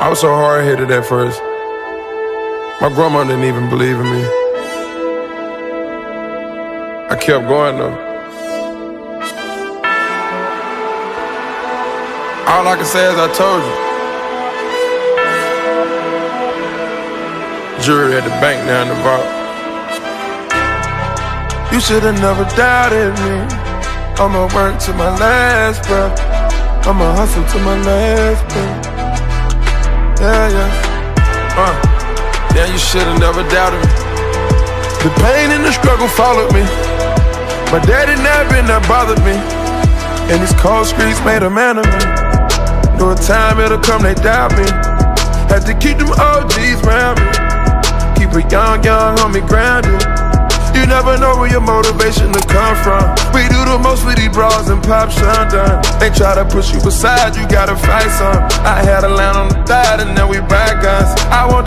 I was so hard headed at first. My grandma didn't even believe in me. I kept going though. All I can say is I told you. Jury at the bank now in the vault. You should've never doubted me. I'ma work to my last breath. I'ma hustle to my last breath. Yeah, yeah. Uh, yeah, you should've never doubted me. The pain and the struggle followed me. My daddy never been that bothered me. And these cold streets made a man of me. Knew a time it'll come, they doubt me. Had to keep them OGs around me. Keep a young, young homie grounded. You never know where your motivation to come from. We do the most for these bras and pop shundun. They try to push you aside, you gotta fight some. I had a line on the thigh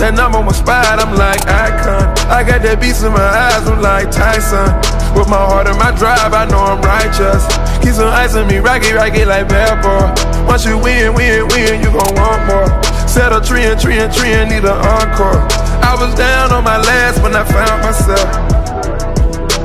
that number one spot, I'm like icon. I got that beast in my eyes, I'm like Tyson. With my heart and my drive, I know I'm righteous. Keep some ice on me, rocky, rocky like bad boy. Once you win, win, win, you gon' want more. Set a tree and tree and tree and need an encore. I was down on my last when I found myself.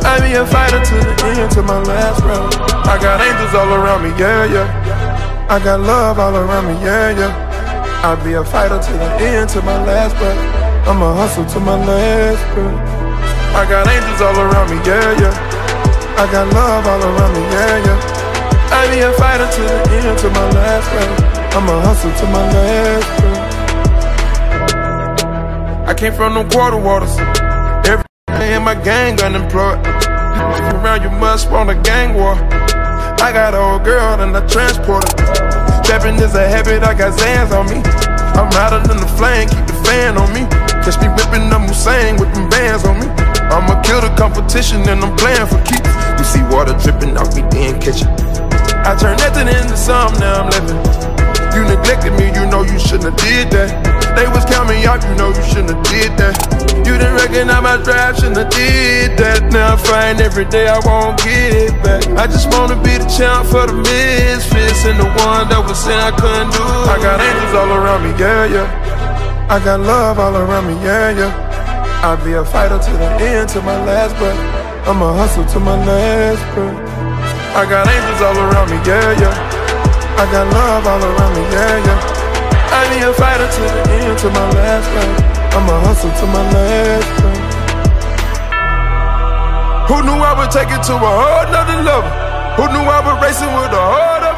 I be a fighter to the end, to my last breath. I got angels all around me, yeah, yeah. I got love all around me, yeah, yeah. I be a fighter to the end, to my last breath. I'ma hustle to my last breath. I got angels all around me, yeah, yeah. I got love all around me, yeah, yeah. I be a fighter to the end, to my last breath. I'ma hustle to my last breath. I came from them quarter waters. Every day in my gang unemployed. Around you must want a gang war. I got an old girl and I transport her. Trapping is a habit, I got Zans on me. I'm hotter than the flame, keep the fan on me. Catch me whipping Hussein with them bands on me. I'ma kill the competition and I'm playing for keeps. You see water dripping off me, then catch it. I turned nothing into something, now I'm living. You neglected me, you know you shouldn't have did that. They was counting out, you know you shouldn't have did that. You didn't recognize my drive, shouldn't have did that. Now I find every day I won't get back. I just wanna be the champ for the misfits and the one that was saying I couldn't do. I got angels all around me, yeah, yeah. I got love all around me, yeah, yeah. I'll be a fighter to the end, to my last breath. I'ma hustle to my last breath. I got angels all around me, yeah, yeah. I got love all around me, yeah, yeah. I be a fighter to the end, to my last breath. I'ma hustle to my last breath. Who knew I would take it to a whole nother level? Who knew I was racing with a whole other